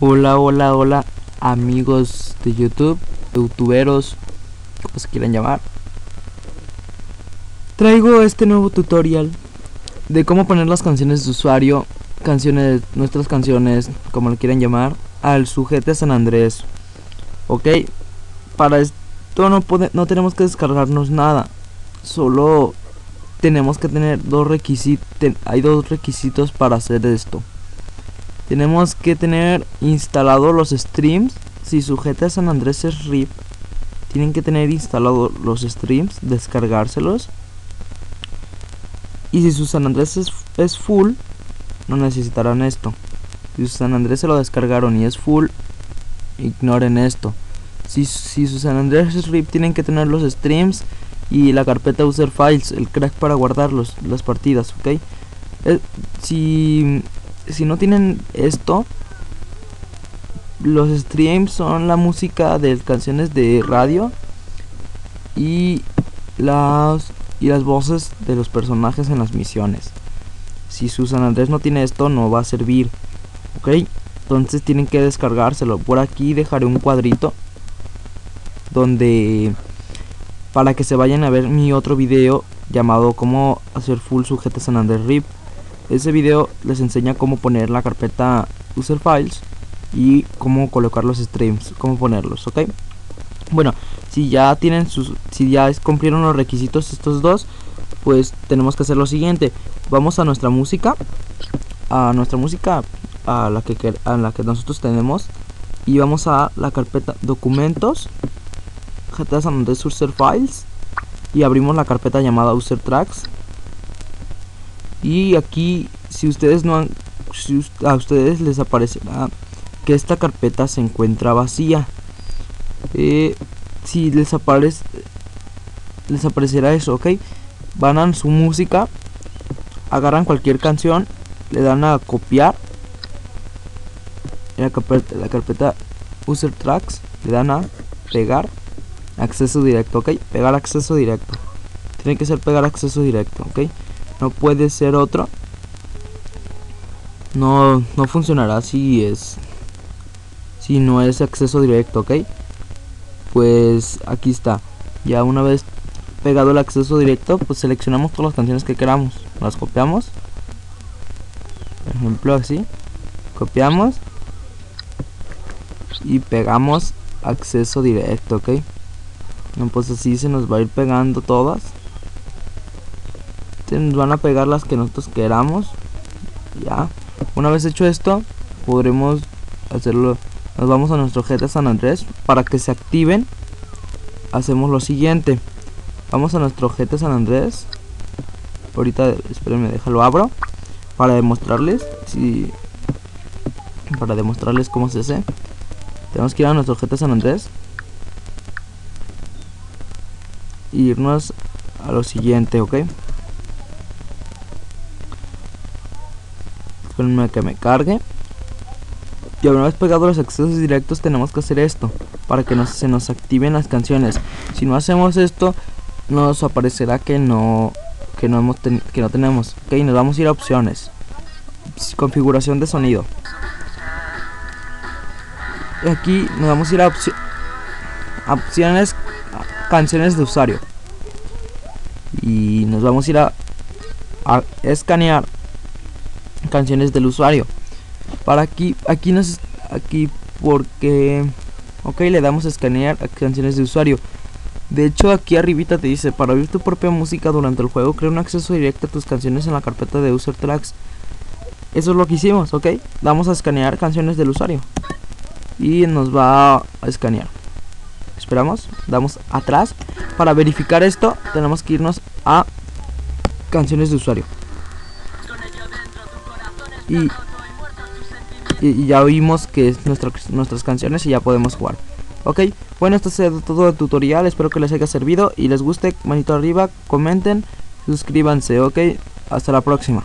Hola, hola, hola, amigos de YouTube, youtuberos, como se quieran llamar. Traigo este nuevo tutorial de cómo poner las canciones de usuario, canciones, nuestras canciones, como lo quieran llamar, al sujeto San Andrés. Ok, para esto no, no tenemos que descargarnos nada, solo tenemos que tener dos requisitos, hay dos requisitos para hacer esto tenemos que tener instalado los streams. Si sujeta San Andrés es RIP tienen que tener instalado los streams descargárselos. Y si su San Andrés es, full no necesitarán esto. Si su San Andrés se lo descargaron y es full ignoren esto. Si, si su San Andrés es RIP tienen que tener los streams y la carpeta user files el crack para guardarlos las partidas ok. Eh, si si no tienen esto, los streams son la música de canciones de radio y las y las voces de los personajes en las misiones. Si su San Andrés no tiene esto, no va a servir. ¿Ok? Entonces tienen que descargárselo. Por aquí dejaré un cuadrito donde para que se vayan a ver mi otro video llamado cómo hacer full sujeto San Andrés RIP ese video les enseña cómo poner la carpeta user files y cómo colocar los streams, cómo ponerlos, ¿ok? Bueno, si ya tienen sus, si ya cumplieron los requisitos estos dos, pues tenemos que hacer lo siguiente. Vamos a nuestra música, a nuestra música, a la que, a la que nosotros tenemos y vamos a la carpeta documentos, GTA San Andrés User Files y abrimos la carpeta llamada User Tracks y aquí si ustedes no han a ustedes les aparecerá que esta carpeta se encuentra vacía. Eh, si les aparece les aparecerá eso ok van a su música agarran cualquier canción le dan a copiar. La carpeta, la carpeta user tracks le dan a pegar acceso directo ok pegar acceso directo. Tiene que ser pegar acceso directo ok no puede ser otro. No no funcionará si es si no es acceso directo ok pues aquí está. Ya una vez pegado el acceso directo pues seleccionamos todas las canciones que queramos. Las copiamos. Por ejemplo así. Copiamos. Y pegamos acceso directo ok pues así se nos va a ir pegando todas nos van a pegar las que nosotros queramos. Ya. Una vez hecho esto podremos hacerlo. Nos vamos a nuestro GTA San Andrés. Para que se activen hacemos lo siguiente. Vamos a nuestro GTA San Andrés. Ahorita espérenme déjalo abro. Para demostrarles si para demostrarles cómo se hace. Tenemos que ir a nuestro GTA San Andrés. E irnos a lo siguiente ok Espérenme que me cargue. Y una vez pegado los accesos directos tenemos que hacer esto para que se nos activen las canciones. Si no hacemos esto nos aparecerá que no que no hemos que no tenemos. Ok, nos vamos a ir a opciones. Configuración de sonido. Y aquí nos vamos a ir a, opciones canciones de usuario. Y nos vamos a ir a escanear canciones del usuario. Para aquí aquí nos aquí porque ok le damos a escanear a canciones de usuario. De hecho aquí arribita te dice para oír tu propia música durante el juego crea un acceso directo a tus canciones en la carpeta de user tracks. Eso es lo que hicimos ok. Vamos a escanear canciones del usuario. Y nos va a escanear. Esperamos damos atrás. Para verificar esto tenemos que irnos a canciones de usuario y, ya oímos que es nuestras canciones y ya podemos jugar. Ok, bueno esto es todo el tutorial, espero que les haya servido y les guste, manito arriba, comenten, suscríbanse, ok, hasta la próxima.